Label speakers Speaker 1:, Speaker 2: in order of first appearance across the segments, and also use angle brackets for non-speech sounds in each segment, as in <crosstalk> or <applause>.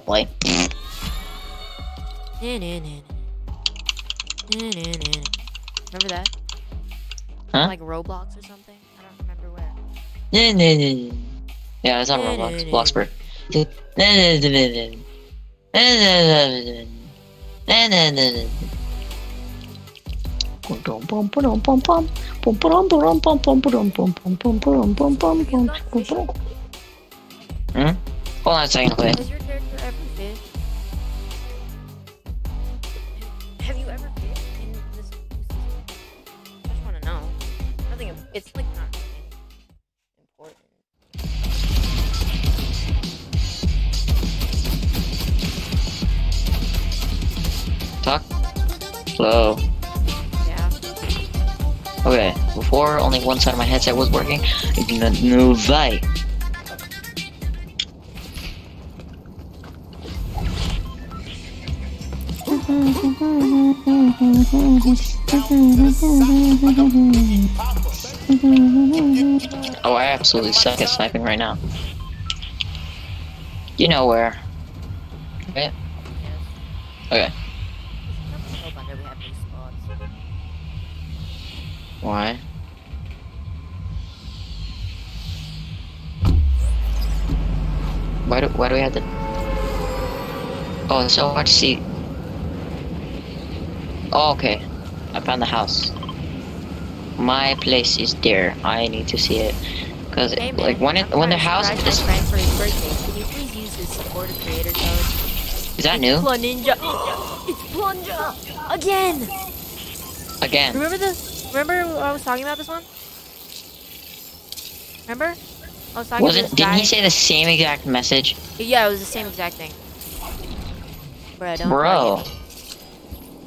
Speaker 1: play. Remember that?
Speaker 2: Huh?
Speaker 1: Like Roblox or something? I don't remember where.
Speaker 2: Yeah, it's
Speaker 1: on
Speaker 2: Roblox. Bloxburg. Hmm? Hold on a second, wait.
Speaker 1: Has your character ever fished? Have you ever fished in this? I just want to know. Nothing. im- It's like not important.
Speaker 2: Talk. Slow.
Speaker 1: Yeah.
Speaker 2: Okay, before only one side of my headset was working. No vai. Oh, I absolutely suck at sniping right now. You know where. Right? Okay. Why? Why do why do we have to? Oh, so to see. Oh, okay. I found the house. My place is there. I need to see it. Cause
Speaker 1: Hey,
Speaker 2: like when it
Speaker 1: I'm
Speaker 2: when the house is
Speaker 1: for his birthday. Can you please use his supported creator code?
Speaker 2: is that new
Speaker 1: Plun Ninja. <gasps> It's Plunja again.
Speaker 2: again?
Speaker 1: Remember the? Remember I was talking about this one? Remember? I was talking to this
Speaker 2: didn't
Speaker 1: guy.
Speaker 2: he say the same exact message,
Speaker 1: Yeah, it was the same exact thing. Bro, don't
Speaker 2: bro?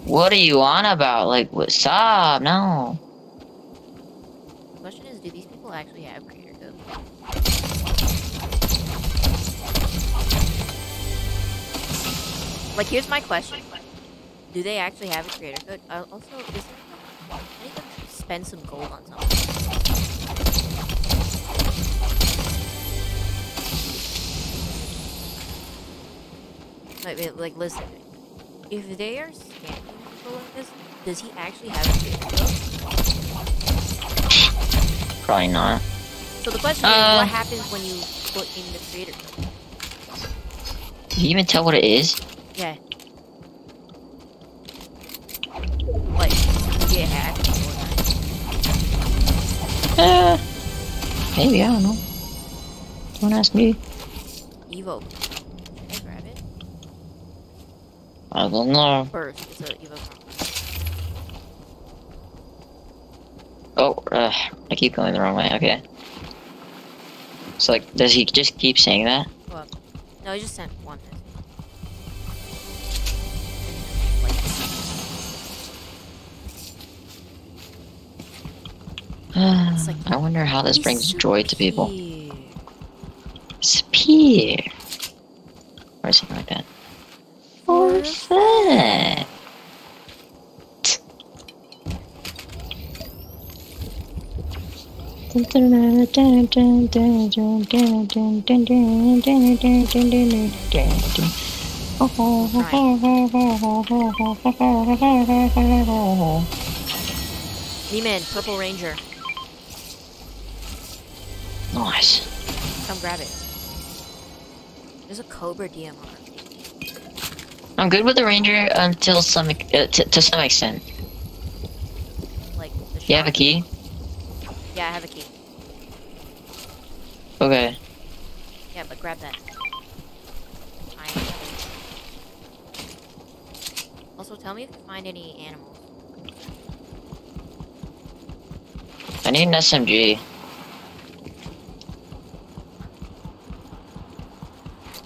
Speaker 2: What are you on about? Like, what's up? No.
Speaker 1: The question is, do these people actually have creator code? Like, here's my question: Do they actually have a creator code? Uh, also, is there, I need to spend some gold on something. Like, like, listen. If they are scamming people like this, does he actually have a creator?
Speaker 2: Probably not.
Speaker 1: So the question
Speaker 2: Uh,
Speaker 1: is, what happens when you put in the creator code?
Speaker 2: Can you even tell what it is?
Speaker 1: Yeah. Like, you get hacked. or
Speaker 2: Uh, maybe I don't know. Don't ask me.
Speaker 1: not. Evo. Can I grab it?
Speaker 2: I don't know.
Speaker 1: First, it's a Evo.
Speaker 2: Oh, uh, I keep going the wrong way. Okay. So like, does he just keep saying that?
Speaker 1: What? No, he just sent one. Like- <sighs>
Speaker 2: I wonder how this brings
Speaker 1: so
Speaker 2: joy to people. Spear. Or something like that. Perfect.
Speaker 1: D-Man, Purple Ranger.
Speaker 2: Nice.
Speaker 1: Come grab it. There's a Cobra DMR.
Speaker 2: I'm good with the ranger until some uh, to, some extent.
Speaker 1: Like, the
Speaker 2: You have a key?
Speaker 1: Yeah, I have a key.
Speaker 2: Okay.
Speaker 1: Yeah, but grab that. Also, tell me if you find any animals.
Speaker 2: I need an SMG.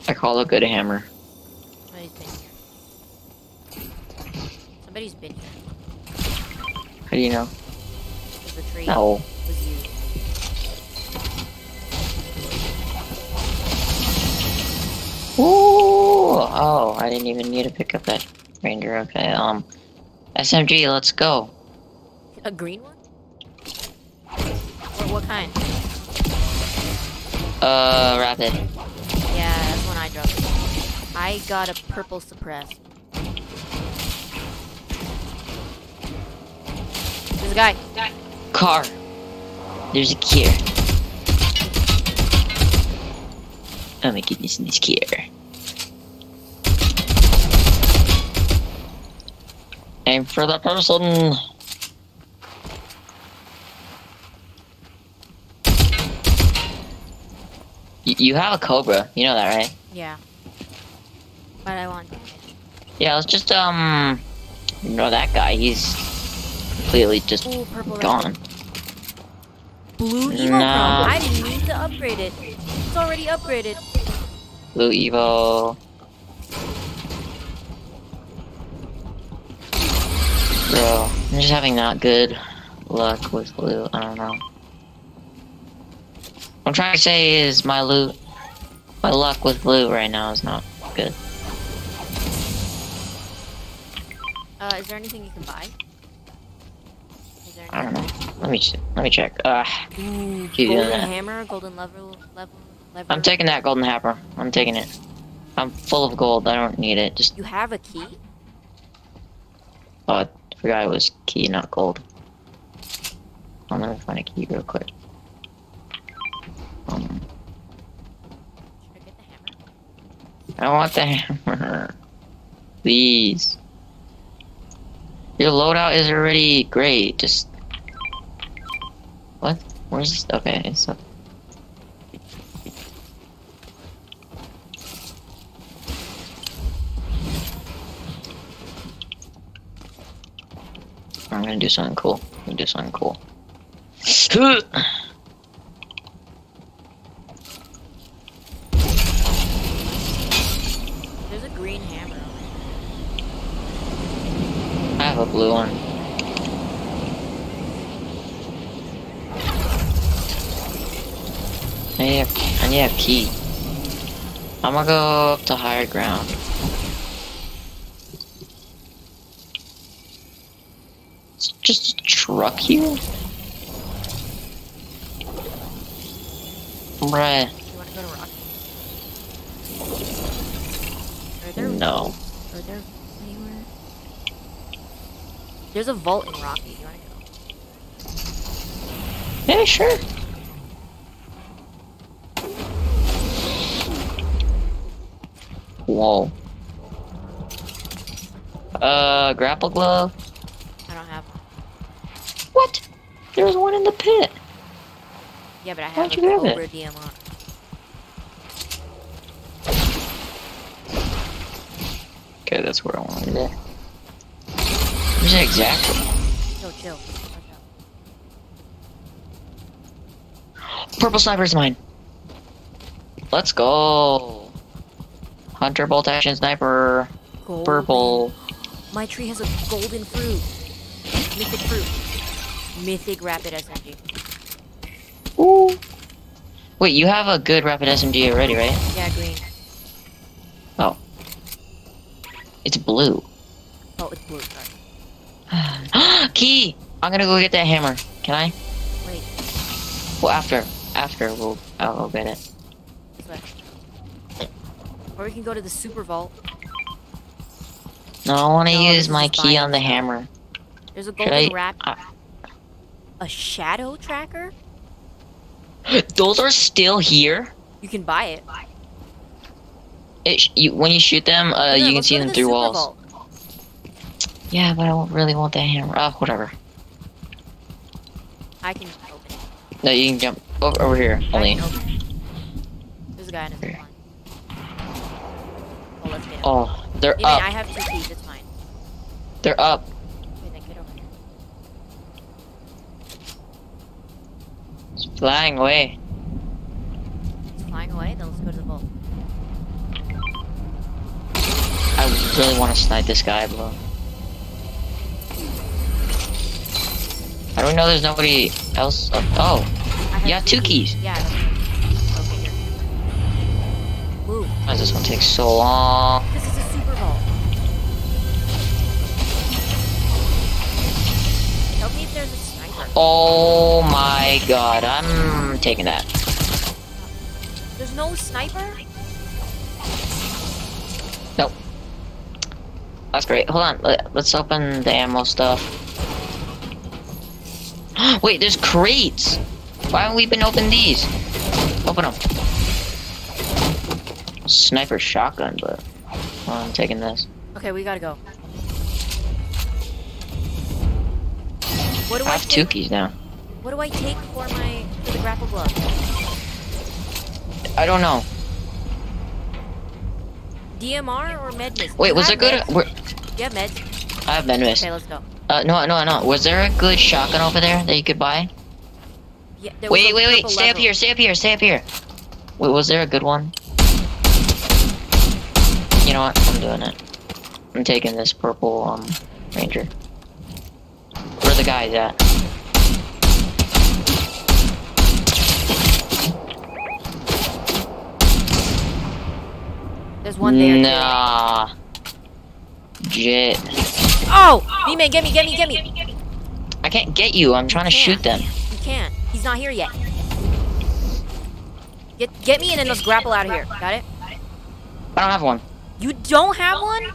Speaker 2: I call a good hammer.
Speaker 1: Somebody's been here. Somebody's been here.
Speaker 2: How do you know?
Speaker 1: The tree
Speaker 2: No.
Speaker 1: was you.
Speaker 2: Ooh! Oh, I didn't even need to pick up that ranger. Okay, um, SMG, let's go.
Speaker 1: A green one? What, what kind?
Speaker 2: Uh, rapid.
Speaker 1: Yeah, that's one I dropped. I got a purple suppress. There's a guy.
Speaker 2: Car. There's a gear. Oh my goodness, in this gear. Aim for the person. Y- You have a cobra, you know that, right?
Speaker 1: Yeah. But I want.
Speaker 2: Yeah, let's just um ignore that guy. He's completely just
Speaker 1: Ooh,
Speaker 2: gone.
Speaker 1: Blue Evo
Speaker 2: No.
Speaker 1: I didn't need to upgrade it. It's already upgraded.
Speaker 2: Blue Evo. Bro, I'm just having not good luck with blue. I don't know. What I'm trying to say is my loot, my luck with blue right now is not good.
Speaker 1: Uh, is there anything you can buy?
Speaker 2: I don't know. Let me let me check. Uh,
Speaker 1: Ooh,
Speaker 2: Keep doing
Speaker 1: golden hammer, golden level, level, lever.
Speaker 2: I'm taking that golden hammer. I'm taking it. I'm full of gold. I don't need it. Just
Speaker 1: You have a key?
Speaker 2: oh, I forgot it was key, not gold. I'm gonna find a key real quick. Um,
Speaker 1: I get the hammer?
Speaker 2: I want the hammer. <laughs> Please. Your loadout is already great. Just? Where's this? Okay, it's up. I'm gonna do something cool. I'm gonna do something cool.
Speaker 1: There's a green hammer.
Speaker 2: I have a blue one. I need a, I need a key. I'm gonna go up to higher ground. It's just a truck here? Bruh,
Speaker 1: You wanna go to Rocky? Are there,
Speaker 2: no.
Speaker 1: are there anywhere? There's a vault in Rocky. You wanna go?
Speaker 2: Yeah, sure. Whoa. Uh, grapple glove?
Speaker 1: I don't have one.
Speaker 2: What? There's one in the pit.
Speaker 1: Yeah, but I have
Speaker 2: Why'd
Speaker 1: a
Speaker 2: you grab it?
Speaker 1: DMR.
Speaker 2: Okay, that's where I wanted it. Where's it exactly?
Speaker 1: Chill, chill.
Speaker 2: Purple sniper's mine. Let's go. Hunter bolt action sniper.
Speaker 1: Golden.
Speaker 2: Purple.
Speaker 1: My tree has a golden fruit. Mythic fruit. Mythic rapid SMG.
Speaker 2: Ooh. Wait, you have a good rapid SMG already, right?
Speaker 1: Yeah, green. Oh.
Speaker 2: It's blue.
Speaker 1: Oh, it's blue. Sorry. <gasps>
Speaker 2: Key! I'm gonna go get that hammer. Can I?
Speaker 1: Wait,
Speaker 2: Well, after. After, we'll, I'll go get it.
Speaker 1: Or we can go to the super vault.
Speaker 2: No, I wanna
Speaker 1: No,
Speaker 2: use my key on the hammer.
Speaker 1: There's a golden wrap.
Speaker 2: I-
Speaker 1: A shadow tracker? <gasps>
Speaker 2: Those are still here?
Speaker 1: You can buy it.
Speaker 2: It, sh- you, when you shoot them, uh,
Speaker 1: Yeah,
Speaker 2: you can see them
Speaker 1: the
Speaker 2: through walls.
Speaker 1: vault.
Speaker 2: Yeah, but I don't really want that hammer. Oh, whatever.
Speaker 1: I can open it.
Speaker 2: No, you can jump over, over here. Only.
Speaker 1: can open it. There's a guy in his Oh, let's get him.
Speaker 2: Oh, they're up.
Speaker 1: I have two keys. It's fine.
Speaker 2: They're up.
Speaker 1: Wait, then get over here.
Speaker 2: It's flying away.
Speaker 1: It's flying away. Then let's go to the vault.
Speaker 2: I really want to snipe this guy, bro. I don't know there's nobody else up? Oh,
Speaker 1: I have
Speaker 2: You have two keys.
Speaker 1: Yeah. Ooh,
Speaker 2: why does this one take so long?
Speaker 1: this is a super. Tell me if there's a sniper.
Speaker 2: Oh my god, I'm taking that.
Speaker 1: There's no sniper?
Speaker 2: Nope. That's great. Hold on. Let's open the ammo stuff. <gasps> Wait, there's crates. Why haven't we been opening these? Open them. Sniper shotgun, but well, I'm taking this.
Speaker 1: Okay, we gotta go. What do
Speaker 2: I
Speaker 1: I,
Speaker 2: have two keys now.
Speaker 1: What do I take for my for the grapple glove?
Speaker 2: I don't know.
Speaker 1: DMR or med?
Speaker 2: Wait, was there good? Were,
Speaker 1: have meds?
Speaker 2: I have been.
Speaker 1: Okay, let's go.
Speaker 2: Uh, no, no, no. Was there a good shotgun over there that you could buy?
Speaker 1: Yeah, there was
Speaker 2: Wait, wait, wait. Stay up here. Stay up here. Stay up here. Wait, was there a good one? You know what? I'm doing it. I'm taking this purple um ranger. Where the guys at?
Speaker 1: There's one there.
Speaker 2: Nah. Jit.
Speaker 1: Oh! V-Man, get me, get me, get me!
Speaker 2: I can't get you. I'm trying to shoot them.
Speaker 1: You can't. He's not here yet. Get get me and then let's grapple out of here. Got it?
Speaker 2: I don't have one.
Speaker 1: You don't have one?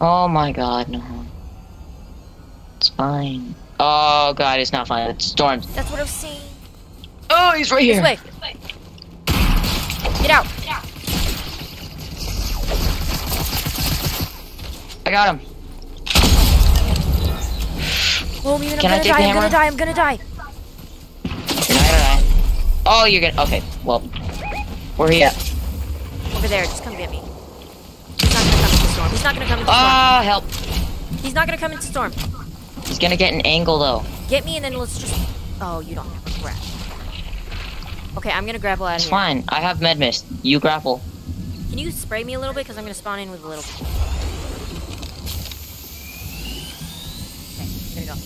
Speaker 2: Oh my god, no. It's fine. Oh god, it's not fine. It's storms.
Speaker 1: That's what I was saying.
Speaker 2: Oh, he's right
Speaker 1: This
Speaker 2: here.
Speaker 1: way. Get out.
Speaker 2: I got him.
Speaker 1: Oh, man, I'm
Speaker 2: Can
Speaker 1: gonna
Speaker 2: take
Speaker 1: die, I'm gonna die, I'm gonna die.
Speaker 2: You're not gonna die. Oh, you're gonna. Okay, well, where he at?
Speaker 1: Over there, just come get me. He's not gonna come into storm. He's not gonna come into storm.
Speaker 2: Ah, help!
Speaker 1: He's not gonna come into storm.
Speaker 2: He's gonna get an angle though.
Speaker 1: Get me and then let's just. Oh, you don't have a grab. Okay, I'm gonna grapple out of
Speaker 2: It's
Speaker 1: here.
Speaker 2: fine. I have med mist. You grapple.
Speaker 1: Can you spray me a little bit? Because I'm gonna spawn in with a little. Okay, gonna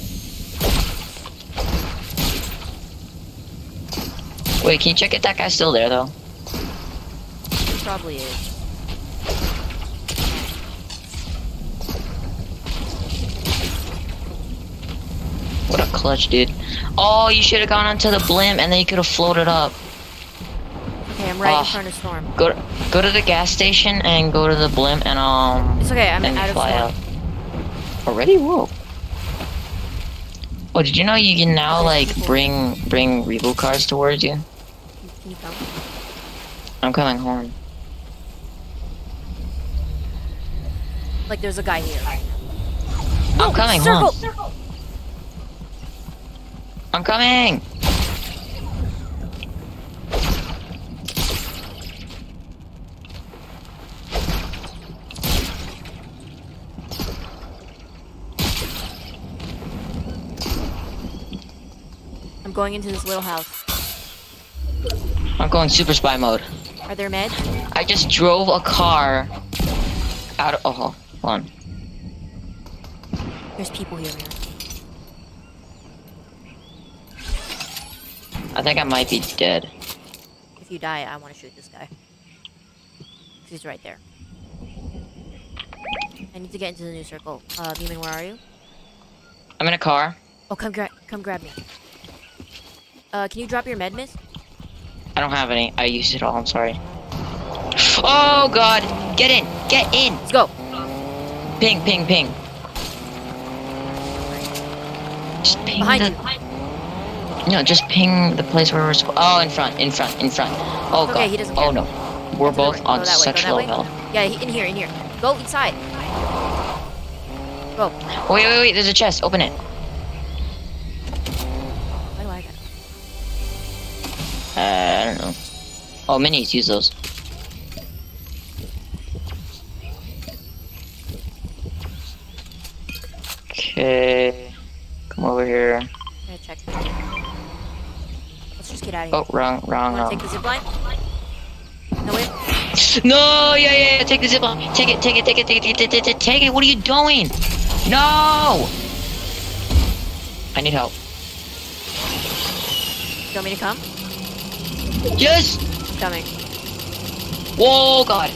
Speaker 1: go.
Speaker 2: Wait, can you check if that guy's still there though?
Speaker 1: He probably is.
Speaker 2: Clutch, dude. Oh, you should have gone onto the blimp and then you could have floated up.
Speaker 1: Okay, I'm right
Speaker 2: Ah.
Speaker 1: in front of storm.
Speaker 2: Go to, go to the gas station and go to the blimp and um.
Speaker 1: It's okay, I'm out of
Speaker 2: fly
Speaker 1: storm.
Speaker 2: out. Already? Whoa. Oh, did you know you can now like bring bring Revo cars towards you?
Speaker 1: You?
Speaker 2: I'm coming home.
Speaker 1: Like there's a guy here.
Speaker 2: I'm coming
Speaker 1: Circle.
Speaker 2: home. I'm coming.
Speaker 1: I'm going into this little house.
Speaker 2: I'm going super spy mode.
Speaker 1: Are there meds?
Speaker 2: I just drove a car out of. Oh, hold on.
Speaker 1: There's people here, man.
Speaker 2: I think I might be dead.
Speaker 1: If you die, I want to shoot this guy. he's right there. I need to get into the new circle. Uh, Beeman, where are you?
Speaker 2: I'm in a car.
Speaker 1: Oh, come grab, come grab me. Uh, can you drop your med mist?
Speaker 2: I don't have any. I used it all. I'm sorry. Oh God! Get in! Get in!
Speaker 1: Let's go.
Speaker 2: Ping! Ping! Ping! Just ping
Speaker 1: Behind
Speaker 2: the.
Speaker 1: you.
Speaker 2: No, just ping the place where we're. Sp- oh, in front! In front! In front! Oh
Speaker 1: Okay,
Speaker 2: God!
Speaker 1: he doesn't
Speaker 2: oh no! We're
Speaker 1: Go
Speaker 2: both on such low health.
Speaker 1: Yeah, in here, in here. Go inside. Go.
Speaker 2: Wait, wait, wait! There's a chest. Open it.
Speaker 1: Why do I got?
Speaker 2: Uh, I don't know. Oh, minis. Use those. Okay. Come over here.
Speaker 1: I'm gonna check. Let's just get out of here.
Speaker 2: Oh, wrong, wrong. Um.
Speaker 1: take the zip line? No way.
Speaker 2: No, yeah, yeah, yeah, take the zip line. Take it, take it, take it, take it, take it, take it, take it. What are you doing? No! I need help.
Speaker 1: You want me to come?
Speaker 2: Yes!
Speaker 1: Coming.
Speaker 2: Whoa, God.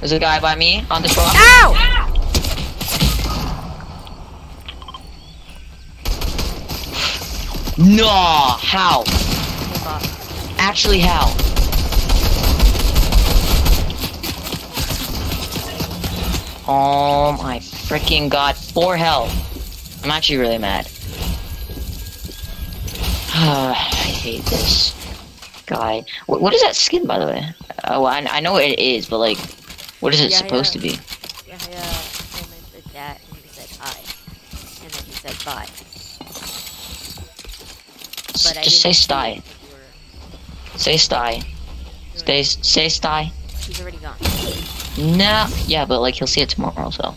Speaker 2: There's a guy by me on this rock.
Speaker 1: Ow!
Speaker 2: Nah, how? Actually, how? Oh my freaking god, four health. I'm actually really mad. <sighs> I hate this guy. What, what is that skin, by the way? Oh, I, I know it is, but like, what is it
Speaker 1: yeah,
Speaker 2: supposed
Speaker 1: yeah.
Speaker 2: to be?
Speaker 1: Yeah, yeah. Uh, that, and he said and then he said bye. But I
Speaker 2: Just say
Speaker 1: didn't
Speaker 2: sty.
Speaker 1: if you were
Speaker 2: Say sty. Stay, say sty.
Speaker 1: it. He's already gone.
Speaker 2: No, yeah, but like he'll see it tomorrow, so.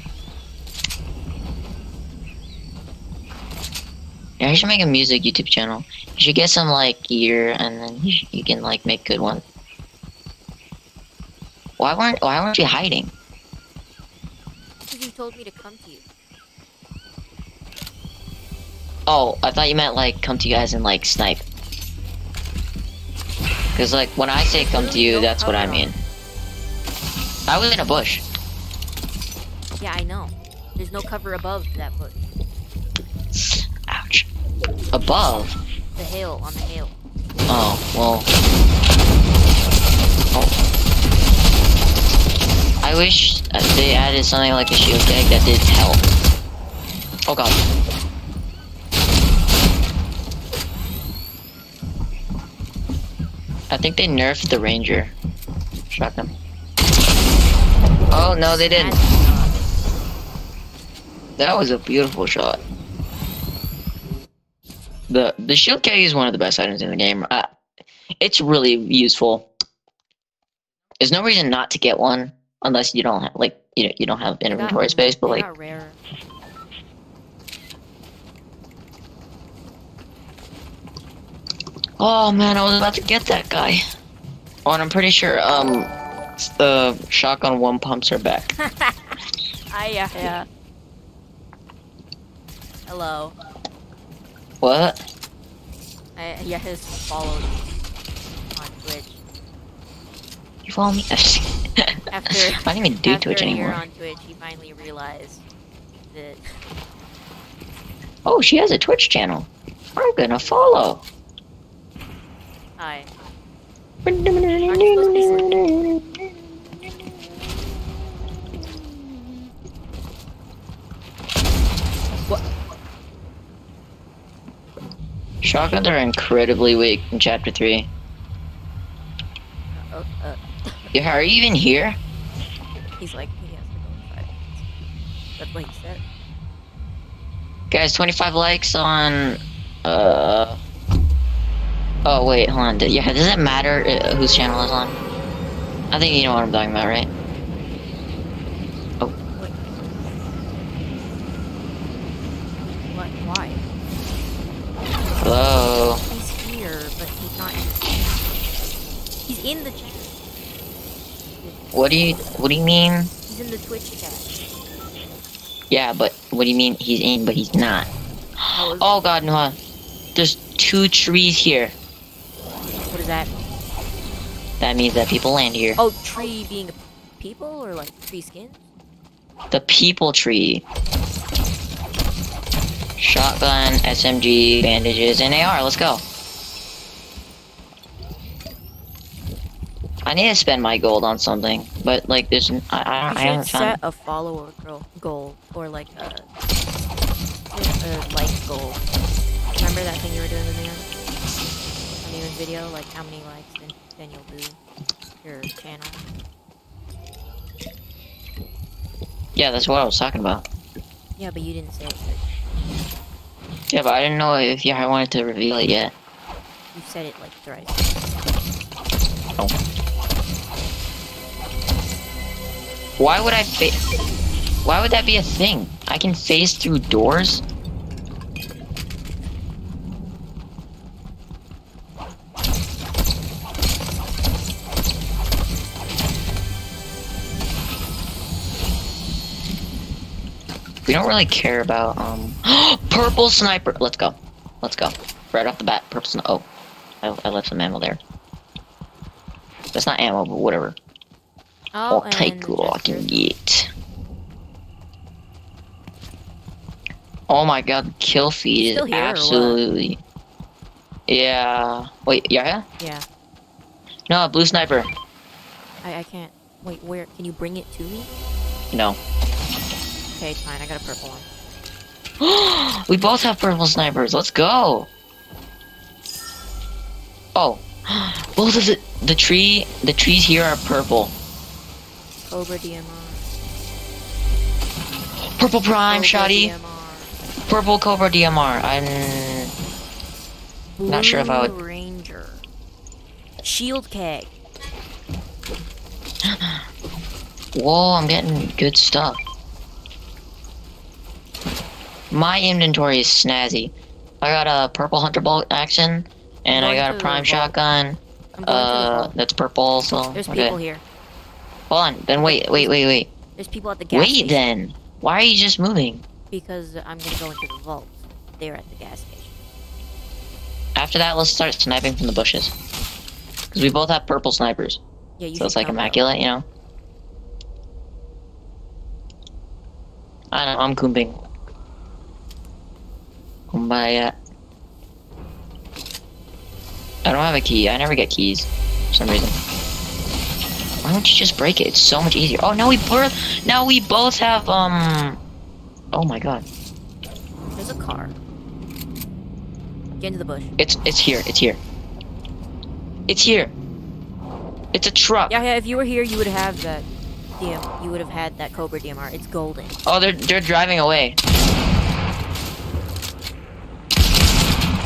Speaker 2: Yeah, you should make a music YouTube channel. You should get some like gear, and then you, you can like make good ones. Why weren't Why weren't you hiding?
Speaker 1: Because he told me to come to you.
Speaker 2: Oh, I thought you meant like come to you guys and like snipe. Cause like when I say come to you, that's what I mean. I was in a bush.
Speaker 1: Yeah, I know. There's no cover above that bush.
Speaker 2: Ouch. Above.
Speaker 1: The hill, on the hill.
Speaker 2: Oh, well. Oh. I wish uh, they added something like a shield keg that did help. Oh god. I think they nerfed the ranger. Shotgun. Oh no, they didn't. That was a beautiful shot. The the shield keg is one of the best items in the game. Uh, it's really useful. There's no reason not to get one unless you don't have like you know you don't have inventory space. But like
Speaker 1: got rare.
Speaker 2: Oh man, I was about to get that guy. Oh, and I'm pretty sure um the shotgun one pumps are back. <laughs>
Speaker 1: Ah, yeah, yeah. Hello.
Speaker 2: What?
Speaker 1: I, yeah, his followed me on Twitch.
Speaker 2: You follow me? <laughs>
Speaker 1: After
Speaker 2: I don't even do Twitch anymore.
Speaker 1: on Twitch, he finally realized that
Speaker 2: Oh, she has a Twitch channel. I'm gonna follow.
Speaker 1: I
Speaker 2: Shotguns are incredibly weak in chapter 3.
Speaker 1: uh, uh,
Speaker 2: Yeah, are you even here?
Speaker 1: he's like he has to go in five minutes. That's what he said.
Speaker 2: Guys, 25 likes on. Uh. Oh, wait, hold on. Yeah, does it matter uh, whose channel is on? I think you know what I'm talking about, right?
Speaker 1: Wait. What? Why?
Speaker 2: Hello?
Speaker 1: He's here, but he's not in the chat. He's in the chat.
Speaker 2: What do you. What do you mean?
Speaker 1: He's in the Twitch chat.
Speaker 2: Yeah, but what do you mean he's in, but he's not? Oh god, no. There's two trees here.
Speaker 1: That?
Speaker 2: That means that people land here.
Speaker 1: Oh, tree being people or like tree skin?
Speaker 2: The people tree. Shotgun, SMG, bandages, and AR. Let's go. I need to spend my gold on something, but like there's, I, I, I haven't found.
Speaker 1: set a follower goal, goal or like a, a like goal. Remember that thing you were doing with me on, Ewan's video? Like how many likes then, then you'll do your channel.
Speaker 2: Yeah, that's what I was talking about.
Speaker 1: Yeah, but you didn't say it.
Speaker 2: Yeah, but I didn't know if yeah I wanted to reveal it yet.
Speaker 1: You said it like thrice. Oh.
Speaker 2: Why would I fa- Why would that be a thing? I can phase through doors. We don't really care about um <gasps> purple sniper. Let's go. Let's go. Right off the bat, purple sniper. Oh, I, I left some ammo there. That's not ammo, but whatever.
Speaker 1: Oh,
Speaker 2: I'll take what I can get. Oh my god, the kill feed is
Speaker 1: here or what?
Speaker 2: absolutely. Yeah. Wait, yeah?
Speaker 1: Yeah,
Speaker 2: No, blue sniper.
Speaker 1: I, I can't. Wait, where? Can you bring it to me?
Speaker 2: No.
Speaker 1: Okay, it's fine. I got a purple one. <gasps>
Speaker 2: we both have purple snipers. Let's go. Oh, <gasps> both of the the tree the trees here are purple.
Speaker 1: Cobra DMR.
Speaker 2: Purple prime
Speaker 1: Cobra
Speaker 2: shoddy.
Speaker 1: DMR.
Speaker 2: Purple cobra DMR. I'm Not sure if I
Speaker 1: Blue
Speaker 2: would-
Speaker 1: Ranger. Shield keg. <gasps>
Speaker 2: whoa. I'm getting good stuff. My inventory is snazzy. I got a purple hunter bolt action, and I got a prime shotgun.
Speaker 1: I'm going to the
Speaker 2: Uh, that's purple also.
Speaker 1: There's
Speaker 2: okay.
Speaker 1: people here.
Speaker 2: Hold on. Then wait, wait, wait, wait.
Speaker 1: There's people at the gas station.
Speaker 2: Wait
Speaker 1: station.
Speaker 2: then. Why are you just moving?
Speaker 1: Because I'm gonna go into the vault. They're at the gas station.
Speaker 2: After that, let's start sniping from the bushes. Because we both have purple snipers.
Speaker 1: Yeah, you
Speaker 2: so it's like immaculate, you know? I know, I'm kumbing. Kumbaya. I don't have a key. I never get keys for some reason. Why don't you just break it? It's so much easier. Oh, now we both now we both have um. Oh my god,
Speaker 1: There's a car. Get into the bush.
Speaker 2: it's it's here. It's here. It's here. It's a truck.
Speaker 1: Yeah, yeah. If you were here, you would have that. DM. You would have had that Cobra DMR. It's golden.
Speaker 2: Oh, they're they're driving away.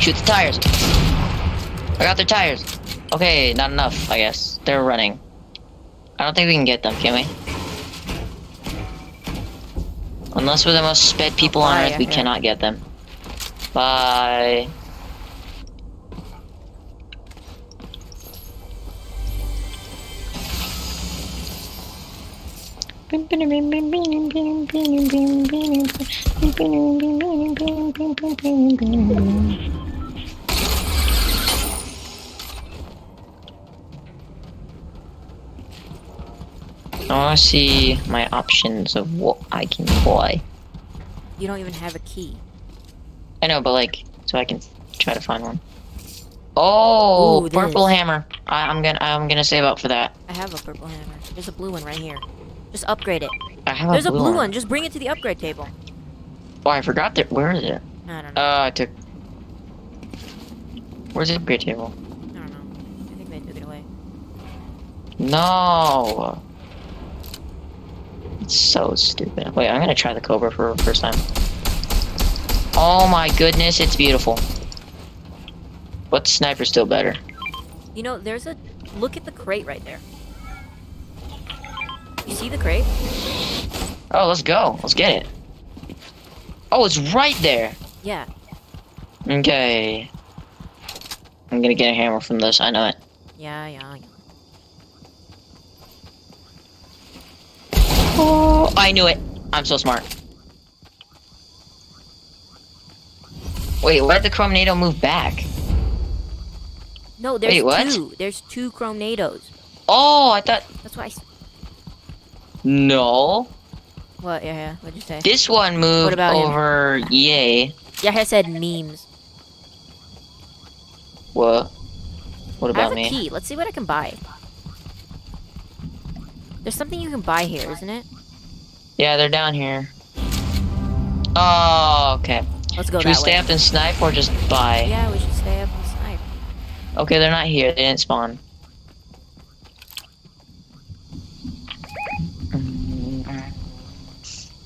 Speaker 2: Shoot the tires. I got their tires. Okay, not enough, I guess. They're running. I don't think we can get them, can we? Unless we're the most sped people on
Speaker 1: Bye,
Speaker 2: Earth, we
Speaker 1: yeah.
Speaker 2: cannot get them. Bye. <laughs> I want to see my options of what I can buy.
Speaker 1: You don't even have a key.
Speaker 2: I know, but like, so I can try to find one. Oh,
Speaker 1: Ooh,
Speaker 2: purple
Speaker 1: this.
Speaker 2: hammer. I, I'm gonna, I'm gonna save up for that.
Speaker 1: I have a purple hammer. There's a blue one right here. Just upgrade it.
Speaker 2: I have
Speaker 1: There's
Speaker 2: a
Speaker 1: a
Speaker 2: blue,
Speaker 1: blue
Speaker 2: one.
Speaker 1: one. Just bring it to the upgrade table.
Speaker 2: Oh, I forgot that. Where is it?
Speaker 1: I don't know.
Speaker 2: Uh, I took. Where's the upgrade table?
Speaker 1: I don't know. I think they took it away.
Speaker 2: No. It's so stupid. Wait, I'm gonna try the Cobra for the first time. Oh my goodness, it's beautiful. But sniper's still better.
Speaker 1: You know, there's a look at the crate right there. You see the crate?
Speaker 2: Oh, let's go. Let's get it. Oh, it's right there.
Speaker 1: Yeah.
Speaker 2: Okay. I'm gonna get a hammer from this. I know it.
Speaker 1: Yeah, yeah, yeah.
Speaker 2: Oh, I knew it. I'm so smart. Wait, why did the Chrominado move back?
Speaker 1: No, there's
Speaker 2: Wait, what?
Speaker 1: two. There's two Chronados.
Speaker 2: Oh, I thought.
Speaker 1: That's why I.
Speaker 2: No.
Speaker 1: What? Yeah, yeah. What'd you say?
Speaker 2: This one moved
Speaker 1: about him?
Speaker 2: over. Yay.
Speaker 1: Yeah, I said memes.
Speaker 2: What? What about
Speaker 1: I have a
Speaker 2: me?
Speaker 1: key. Let's see what I can buy. There's something you can buy here, isn't it?
Speaker 2: Yeah, they're down here. Oh, okay.
Speaker 1: Let's go
Speaker 2: Should we stay
Speaker 1: way.
Speaker 2: up and snipe or just buy?
Speaker 1: Yeah, we should stay up and snipe.
Speaker 2: Okay, they're not here. They didn't spawn.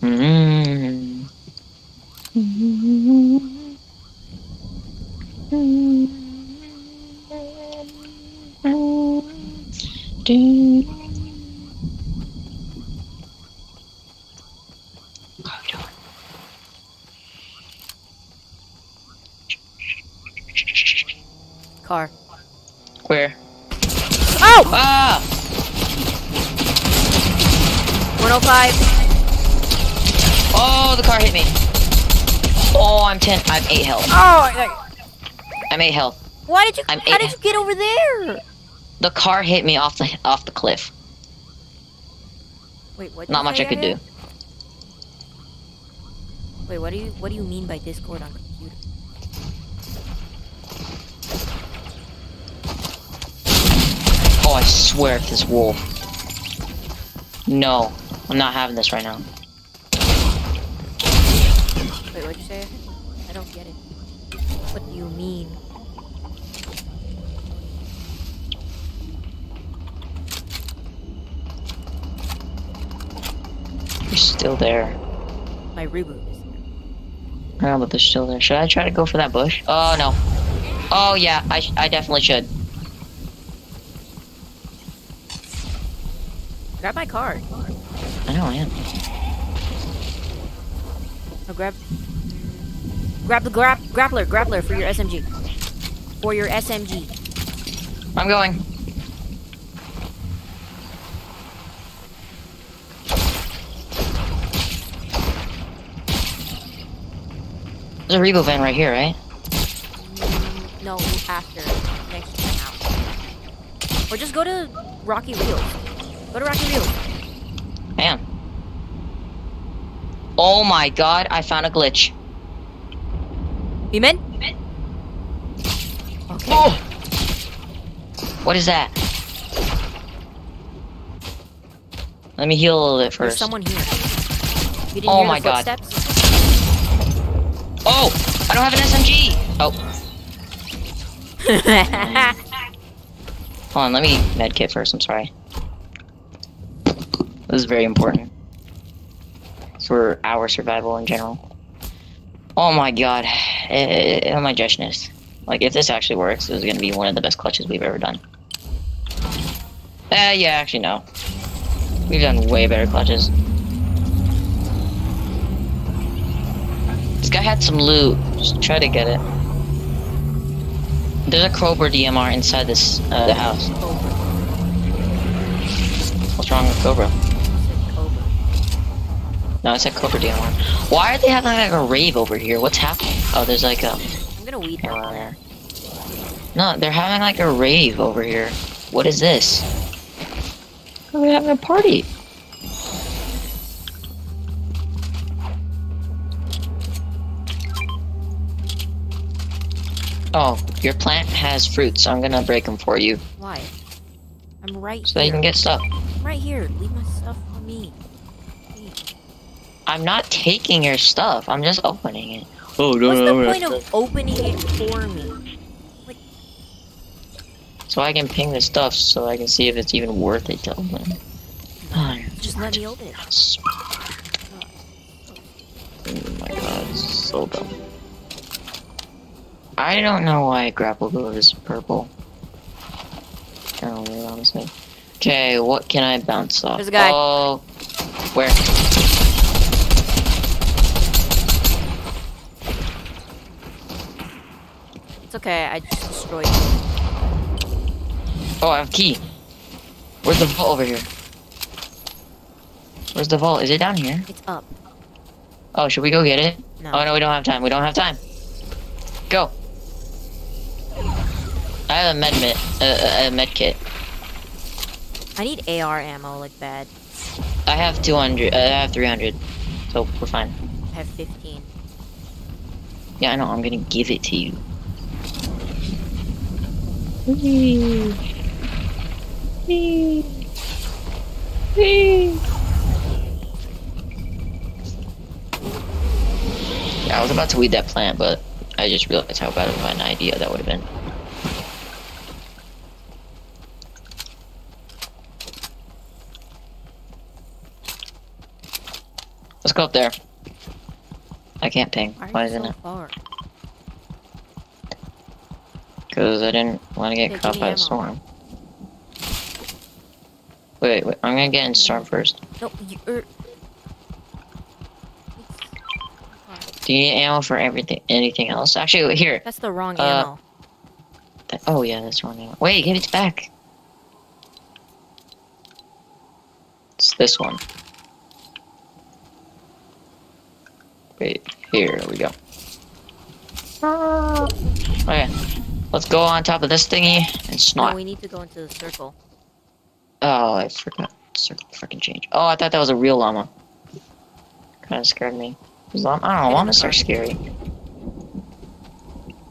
Speaker 2: Mm.
Speaker 1: Car.
Speaker 2: Where?
Speaker 1: Oh!
Speaker 2: Ah!
Speaker 1: 105.
Speaker 2: Oh, the car hit me. Oh, I'm 10. I'm 8 health.
Speaker 1: Oh! I-
Speaker 2: I'm 8 health.
Speaker 1: Why did you?
Speaker 2: I'm
Speaker 1: how did you get over there?
Speaker 2: The car hit me off the off the cliff.
Speaker 1: Wait, what?
Speaker 2: Not much I could do.
Speaker 1: Wait, what do you what do you mean by Discord on computer?
Speaker 2: Oh, I swear it's this wolf. No, I'm not having this right now.
Speaker 1: Mean.
Speaker 2: You're still there.
Speaker 1: My reboot is there.
Speaker 2: I know, but they're still there. Should I try to go for that bush? Oh no. Oh yeah, I sh- I definitely should.
Speaker 1: Grab my card.
Speaker 2: I know I am.
Speaker 1: Oh, grab. Grab the grab grappler, grappler for your SMG. For your SMG.
Speaker 2: I'm going. There's a Regal van right here, right?
Speaker 1: No, after next time out. Or just go to Rocky Reels. Go to Rocky Reels.
Speaker 2: Man. Oh my god, I found a glitch.
Speaker 1: You in? Okay.
Speaker 2: Oh! What is that? Let me heal a little bit first.
Speaker 1: There's someone here. You didn't
Speaker 2: Oh
Speaker 1: hear
Speaker 2: my God. Oh! I don't have an SMG! Oh, hold on, let me medkit first, I'm sorry. This is very important. For our survival in general. Oh my god. Eh, oh my judgeness. Like, if this actually works, this is gonna be one of the best clutches we've ever done. Uh, yeah, actually, no. We've done way better clutches. This guy had some loot. Just try to get it. There's a Cobra DMR inside this uh, the house. What's wrong with Cobra?
Speaker 1: Cobra.
Speaker 2: No, I said Cobra DMR. Why are they having like a rave over here? What's happening? Oh, there's like a
Speaker 1: I'm gonna weed them.
Speaker 2: there. No, they're having like a rave over here. What is this? Oh, they're having a party. Oh, your plant has fruits, so I'm gonna break them for you
Speaker 1: Why? I'm right
Speaker 2: so that you can get stuff.
Speaker 1: I'm right here. Leave my stuff for me. Please.
Speaker 2: I'm not taking your stuff. I'm just opening it. Oh no!
Speaker 1: What's the
Speaker 2: no,
Speaker 1: point
Speaker 2: no.
Speaker 1: of opening it for me?
Speaker 2: So I can ping the stuff so I can see if it's even worth it to open. Oh,
Speaker 1: Just let me open it.
Speaker 2: Oh my god, so dumb. I don't know why grapple glove is purple. I don't honestly. Okay, what can I bounce off?
Speaker 1: There's a guy.
Speaker 2: Oh, where?
Speaker 1: Okay. I just destroyed it.
Speaker 2: Oh, I have key. Where's the vault over here? Where's the vault? Is it down here?
Speaker 1: It's up.
Speaker 2: Oh, should we go get it?
Speaker 1: No.
Speaker 2: Oh no, we don't have time. We don't have time. Go. I have a med mit, uh, a med kit.
Speaker 1: I need AR ammo like bad.
Speaker 2: I have 200. Uh, I have 300. So we're fine.
Speaker 1: I have 15.
Speaker 2: Yeah, I know. I'm gonna give it to you. Whee. Whee. Whee. Yeah, I was about to weed that plant, but I just realized how bad of an idea that would have been. Let's go up there. I can't ping.
Speaker 1: Why
Speaker 2: Why isn't
Speaker 1: so
Speaker 2: it?
Speaker 1: far?
Speaker 2: Because I didn't want to get
Speaker 1: Yeah,
Speaker 2: caught
Speaker 1: give me
Speaker 2: by a storm. Wait, wait, I'm gonna get in storm first.
Speaker 1: No, you. Er,
Speaker 2: Do you need ammo for everything, anything else? Actually, wait, here.
Speaker 1: that's the wrong
Speaker 2: Uh,
Speaker 1: ammo.
Speaker 2: That- oh yeah, that's wrong ammo. Wait, give it back. It's this one. Wait, here we go. Oh, Okay, let's go on top of this thingy and
Speaker 1: No, we need to go into the circle.
Speaker 2: Oh, I forgot. Circle freaking change. Oh, I thought that was a real llama. Kind of scared me. llama- I don't know, llamas are scary.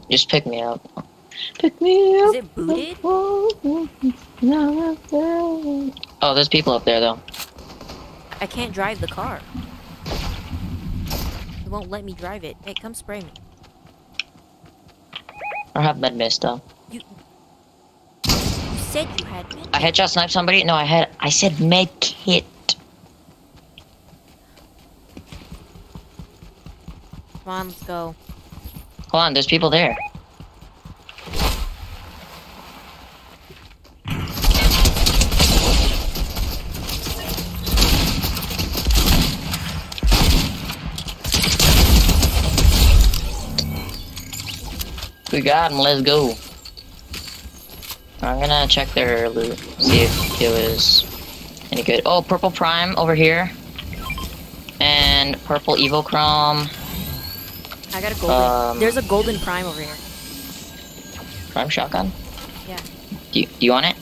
Speaker 2: Just pick me up. Pick me
Speaker 1: Is
Speaker 2: up.
Speaker 1: it booted?
Speaker 2: Oh, there's people up there though.
Speaker 1: I can't drive the car. It won't let me drive it. Hey, come spray me.
Speaker 2: Don't have med mist though.
Speaker 1: You said you had med.
Speaker 2: I headshot sniped somebody. No, I had. I said med kit.
Speaker 1: Come on, let's go.
Speaker 2: Hold on, there's people there. We got him, let's go. I'm gonna check their loot, see if it was any good. Oh, purple prime over here. And purple Evo chrome.
Speaker 1: I got a golden.
Speaker 2: Um,
Speaker 1: There's a golden prime over here.
Speaker 2: Prime shotgun?
Speaker 1: Yeah.
Speaker 2: Do you, do you want it?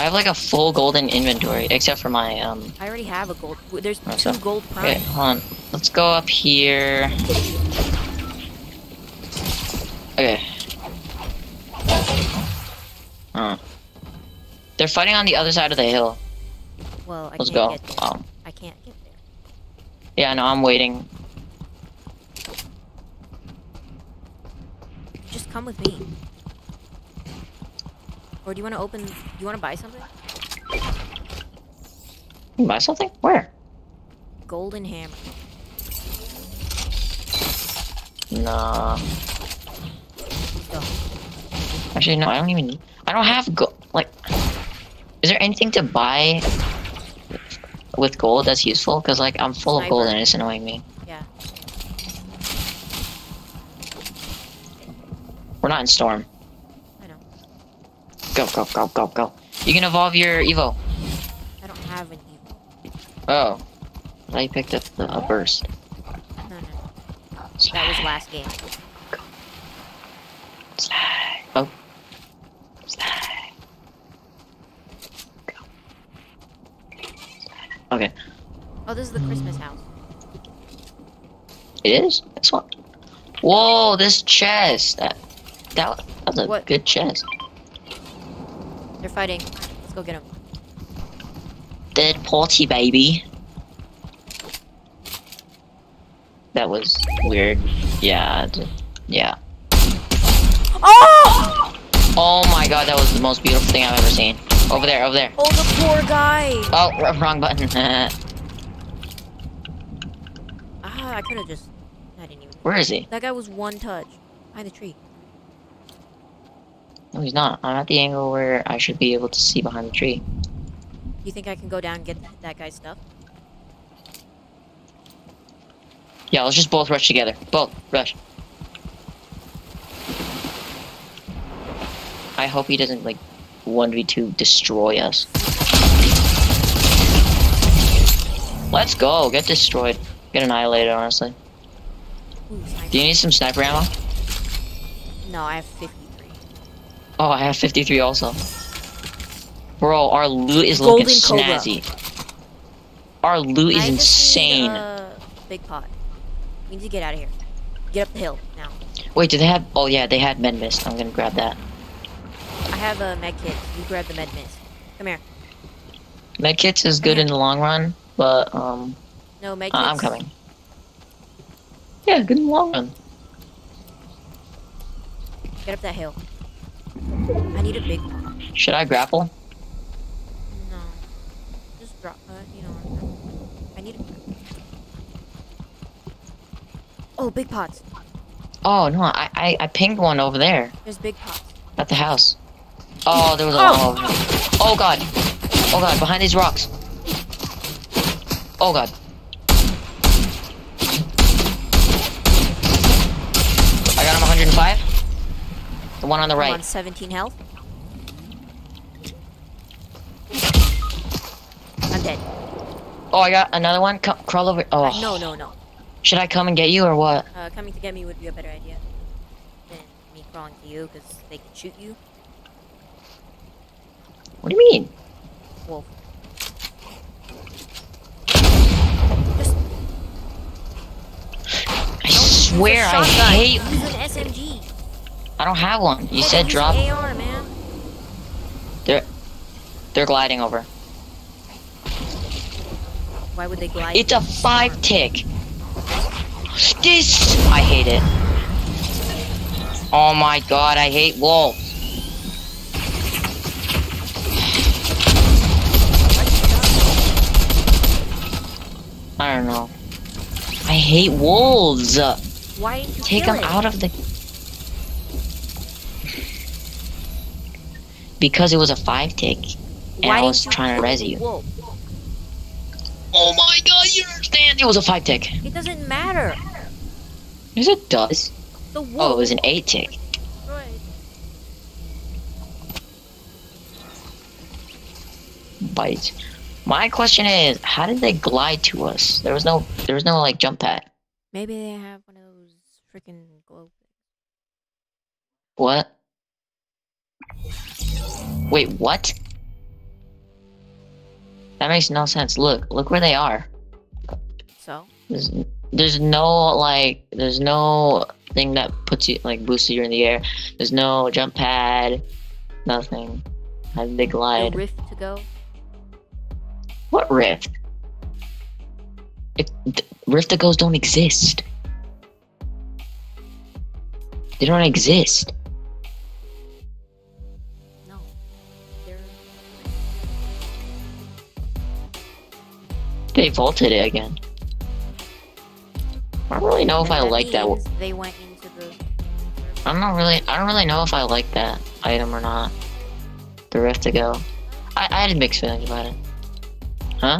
Speaker 2: I have like a full golden inventory, except for my, um,
Speaker 1: I already have a gold. There's two
Speaker 2: so-
Speaker 1: gold
Speaker 2: okay, hold on. Let's go up here. Okay. Oh. They're fighting on the other side of the hill.
Speaker 1: Well, I
Speaker 2: Let's
Speaker 1: can't
Speaker 2: go.
Speaker 1: get there.
Speaker 2: Um,
Speaker 1: I can't get there.
Speaker 2: yeah, no, I'm waiting.
Speaker 1: Just come with me. Or do you want to open? Do you want to buy something?
Speaker 2: You buy something? Where?
Speaker 1: Golden hammer.
Speaker 2: Nah.
Speaker 1: Let's.
Speaker 2: Actually, no, I don't even. I don't have gold. Like, is there anything to buy with gold that's useful? Because like I'm full of gold and it's annoying me.
Speaker 1: Yeah.
Speaker 2: We're not in storm. Go, go, go, go, go. You can evolve your Evo.
Speaker 1: I don't have an Evo.
Speaker 2: Oh. I you picked up the uh, burst.
Speaker 1: No, no. That was last game.
Speaker 2: Slide. Oh. Slide. Go. Okay.
Speaker 1: Oh, this is the Christmas house.
Speaker 2: It is? This one? Whoa, this chest. That, that, that's a
Speaker 1: What?
Speaker 2: good chest.
Speaker 1: They're fighting. Let's go get them.
Speaker 2: Dead party, baby. That was weird. Yeah. Yeah.
Speaker 1: Oh!
Speaker 2: Oh my god, that was the most beautiful thing I've ever seen. Over there, over there.
Speaker 1: Oh, the poor guy.
Speaker 2: Oh, <laughs> wrong button.
Speaker 1: Ah, I could have just. I didn't even.
Speaker 2: Where is he?
Speaker 1: That guy was one touch behind the tree.
Speaker 2: No, he's not. I'm at the angle where I should be able to see behind the tree.
Speaker 1: You think I can go down and get that guy's stuff?
Speaker 2: Yeah, let's just both rush together. Both, rush. I hope he doesn't, like, 1v2 destroy us. Let's go, get destroyed. Get annihilated, honestly.
Speaker 1: Ooh.
Speaker 2: Do you need some sniper ammo?
Speaker 1: No, I have 53.
Speaker 2: Oh, I have 53 also. Bro, our loot is looking
Speaker 1: Golden Cobra.
Speaker 2: snazzy. Our loot is insane.
Speaker 1: Need a big pot. We need to get out of here. Get up the hill now.
Speaker 2: Wait, do they have? Oh yeah, they had med mist. I'm gonna grab that.
Speaker 1: I have a med kit. You grab the med mist. Come here.
Speaker 2: Med kits is good in the long run, but um,
Speaker 1: No med kits.
Speaker 2: I'm coming. Yeah, good in the long run.
Speaker 1: Get up that hill. I need a big pot.
Speaker 2: Should I grapple?
Speaker 1: No. Just drop. Uh, you know. I need a. Oh, big pots.
Speaker 2: Oh no, I I, I pinged one over there
Speaker 1: There's big pots.
Speaker 2: at the house. Oh, there was a
Speaker 1: Oh!
Speaker 2: llama. Oh god. Oh god, behind these rocks. Oh god. I got him 105. The one on the
Speaker 1: I'm
Speaker 2: right.
Speaker 1: on 17 health. I'm dead.
Speaker 2: Oh, I got another one. Come, crawl over. Oh,
Speaker 1: Uh, no, no, no.
Speaker 2: Should I come and get you or what?
Speaker 1: Uh, coming to get me would be a better idea than me crawling to you because they can shoot you.
Speaker 2: What do you mean?
Speaker 1: Wolf. Just
Speaker 2: I swear I hate.
Speaker 1: Use an SMG.
Speaker 2: I don't have one. You said drop.
Speaker 1: AR, man.
Speaker 2: They're they're gliding over.
Speaker 1: Why would they glide?
Speaker 2: It's a five tick. This I hate it. Oh my god, I hate wolves. I don't know. I hate wolves.
Speaker 1: Why
Speaker 2: Take them
Speaker 1: it?
Speaker 2: out of the. Because it was a five tick, and
Speaker 1: Why
Speaker 2: I was trying to res you.
Speaker 1: wolf?
Speaker 2: Oh my god, you understand? It was a five tick.
Speaker 1: It doesn't matter.
Speaker 2: Yes, it does.
Speaker 1: The wolf.
Speaker 2: Oh, it was an eight tick.
Speaker 1: Right.
Speaker 2: Bites. My question is, how did they glide to us? There was no, there was no like jump pad.
Speaker 1: Maybe they have one of those freaking globe.
Speaker 2: What? Wait, what? That makes no sense. Look, look where they are.
Speaker 1: So
Speaker 2: There's, there's no like, there's no thing that puts you like boosts you in the air. There's no jump pad, nothing. How did they
Speaker 1: the
Speaker 2: glide?
Speaker 1: rift to go.
Speaker 2: What rift? If rift that goes don't exist. They don't exist. They vaulted it again. I don't really know if I like that.
Speaker 1: They went into the.
Speaker 2: I'm not really. I don't really know if I like that item or not. The rift to go. I, I had mixed feelings about it. Huh?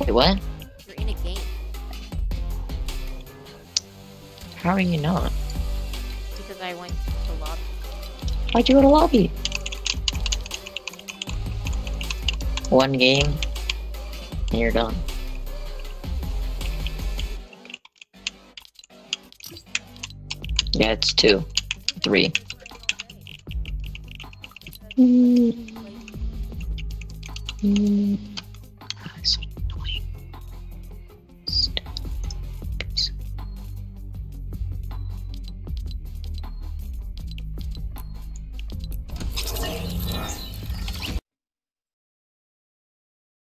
Speaker 2: Wait, what?
Speaker 1: You're in a game
Speaker 2: How are you not?
Speaker 1: because I went to lobby.
Speaker 2: Why'd you go to lobby? One game, and you're done. Yeah, it's two, three. Mm.